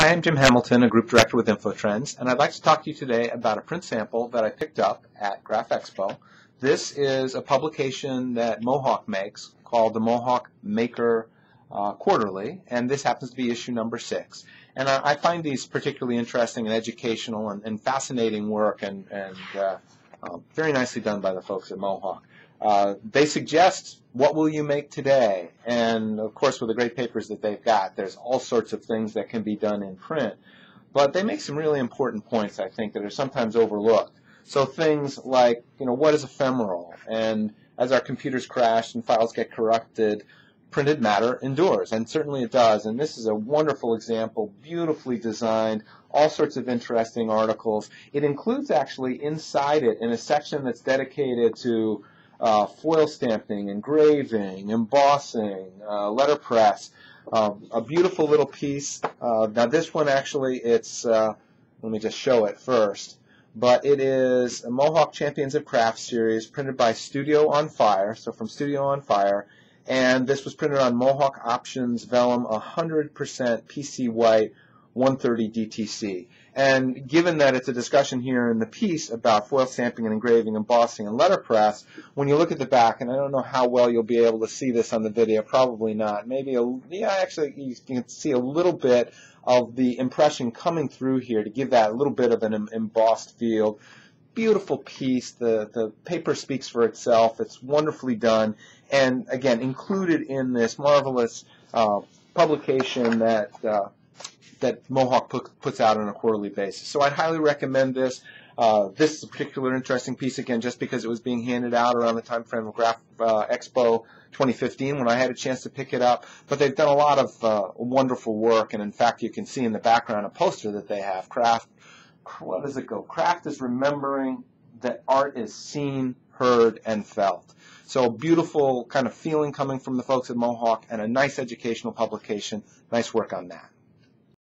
Hi, I'm Jim Hamilton, a group director with InfoTrends, and I'd like to talk to you today about a print sample that I picked up at Graph Expo. This is a publication that Mohawk makes called the Mohawk Maker uh, Quarterly, and this happens to be issue number six. And I, I find these particularly interesting and educational and, and fascinating work and, and uh, uh, very nicely done by the folks at Mohawk. Uh, they suggest what will you make today, and of course with the great papers that they've got, there's all sorts of things that can be done in print. But they make some really important points, I think, that are sometimes overlooked. So things like, you know, what is ephemeral, and as our computers crash and files get corrupted, printed matter endures, and certainly it does. And this is a wonderful example, beautifully designed, all sorts of interesting articles. It includes actually inside it in a section that's dedicated to uh, foil stamping, engraving, embossing, uh, letterpress. Uh, a beautiful little piece. Uh, now this one actually, it's, uh, let me just show it first. But it is a Mohawk Champions of Craft series printed by Studio on Fire, so from Studio on Fire. And this was printed on Mohawk Options Vellum 100% PC white 130 DTC. And given that it's a discussion here in the piece about foil stamping and engraving, embossing, and letterpress, when you look at the back, and I don't know how well you'll be able to see this on the video, probably not. Maybe, a, yeah, actually, you can see a little bit of the impression coming through here to give that a little bit of an embossed feel. Beautiful piece. The, the paper speaks for itself. It's wonderfully done. And again, included in this marvelous uh, publication that uh, that Mohawk puts out on a quarterly basis. So I'd highly recommend this. Uh, this is a particular interesting piece again, just because it was being handed out around the time frame of Graph uh, Expo 2015 when I had a chance to pick it up. But they've done a lot of uh, wonderful work, and in fact, you can see in the background a poster that they have. Craft, what does it go? Craft is remembering that art is seen, heard, and felt. So beautiful kind of feeling coming from the folks at Mohawk, and a nice educational publication. Nice work on that.